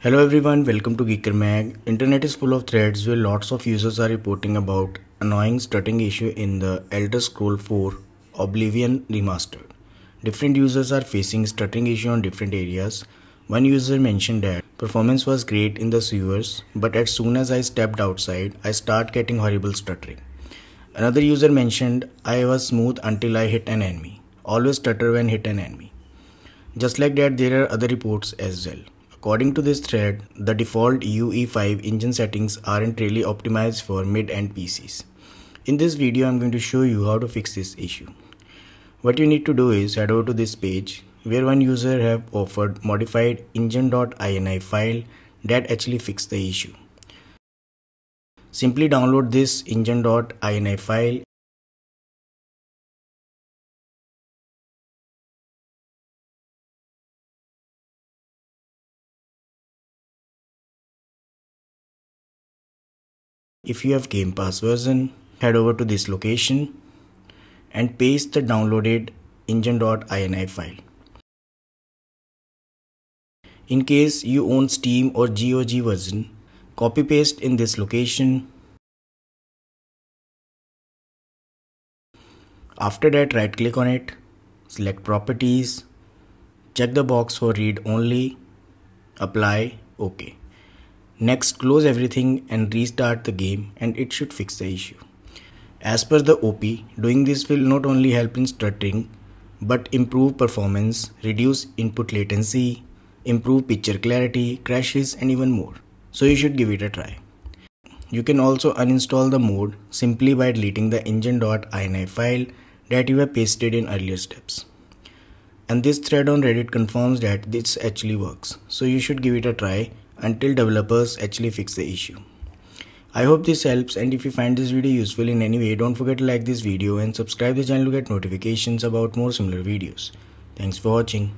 Hello everyone, welcome to Geeker Mag. Internet is full of threads where lots of users are reporting about annoying stuttering issue in the Elder Scroll 4 Oblivion Remastered. Different users are facing stuttering issue on different areas. One user mentioned that performance was great in the sewers, but as soon as I stepped outside, I start getting horrible stuttering. Another user mentioned I was smooth until I hit an enemy. Always stutter when hit an enemy. Just like that, there are other reports as well. According to this thread, the default UE5 engine settings aren't really optimized for mid-end PCs. In this video, I'm going to show you how to fix this issue. What you need to do is head over to this page where one user have offered modified engine.ini file that actually fix the issue. Simply download this engine.ini file If you have Game Pass version, head over to this location and paste the downloaded engine.ini file. In case you own Steam or GOG version, copy paste in this location. After that right click on it, select properties, check the box for read only, apply, OK. Next close everything and restart the game and it should fix the issue. As per the OP, doing this will not only help in stuttering but improve performance, reduce input latency, improve picture clarity, crashes and even more. So you should give it a try. You can also uninstall the mode simply by deleting the engine.ini file that you have pasted in earlier steps. And this thread on Reddit confirms that this actually works. So you should give it a try until developers actually fix the issue. I hope this helps and if you find this video useful in any way don't forget to like this video and subscribe the channel to get notifications about more similar videos. Thanks for watching.